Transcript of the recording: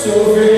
So